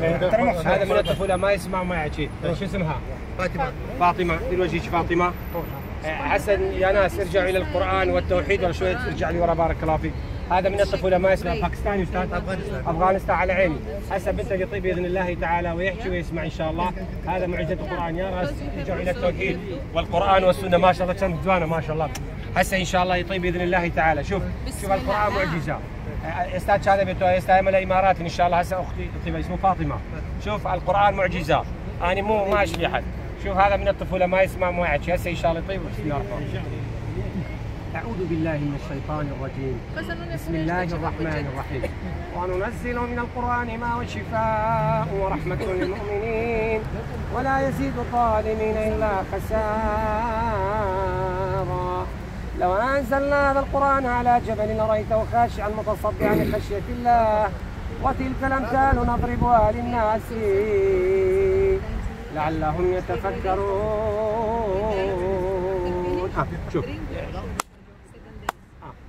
هذا من الطفوله ما يسمع وما يحكي شو اسمها؟ فاطمة. فاطمة دير وجهك فاطمه حسن يا ناس ارجعوا إلى القرآن والتوحيد ولا شوية ارجع لي ورا بارك الله فيك. هذا من الطفوله ما يسمع. باكستاني أستاذ. أفغانستان. أفغانستان على عيني. هسه بنتك يطيب بإذن الله تعالى ويحكي ويسمع إن شاء الله. هذا معجزة القرآن. يا راس ارجعوا إلى التوحيد والقرآن والسنة. ما شاء الله كم ديوانه ما شاء الله. هسه إن شاء الله يطيب بإذن الله تعالى. شوف شوف القرآن معجزة. أستاذ هذا بيتو أستاذ من الإمارات إن شاء الله هسه أختي طيبه اسمه فاطمة. شوف القرآن معجزة. أنا مو ما اشفي أحد. شوف هذا من الطفولة ما يسمع ما يحكي هسه إن شاء الله يطيب. بسم الله الرحمن الرحيم. أعوذ بالله من الشيطان الرجيم. بسم الله الرحمن الرحيم. وننزل من القرآن ما هو شفاء ورحمة للمؤمنين. ولا يزيد الظالمين إلا خسارا. لو أنزلنا هذا القرآن على جبل لرأيته خاشعا متصدعا من خشية الله وتلك الأمثال نضربها للناس. لعلهم يتفكرون. آه شوف. آه،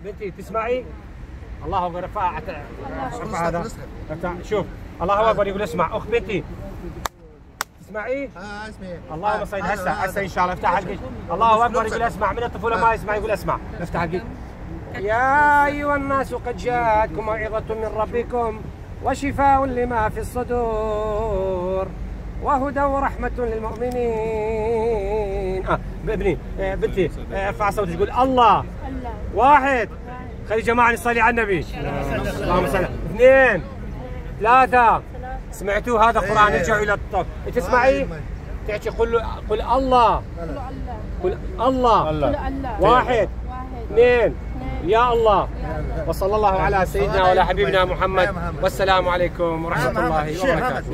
بنتي تسمعي؟ الله أكبر ارفع هذا. شوف. الله أكبر يقول اسمع. اخت بنتي تسمعي؟ آه اسمي اللهم صل هسه هسه إن شاء الله افتح حلقك الله أكبر يقول أسمع من الطفولة ما يسمع يقول أسمع. افتح حلقك يا أيها الناس قد جاءتكم موعظة من ربكم وشفاء لما في الصدور وهدى ورحمة للمؤمنين. آه ابني آه بنتي آه، ارفع صوتك تقول الله. واحد. خلي جماعة نصلي على النبي. اللهم صل اثنين. ثلاثة. سمعتوا هذا قرآن ارجعوا إلى الطب. تسمعي؟ تحكي قل قل الله. قل الله. واحد. اثنين. يا الله. وصلى الله على سيدنا وعلى حبيبنا محمد. والسلام عليكم ورحمة الله وبركاته.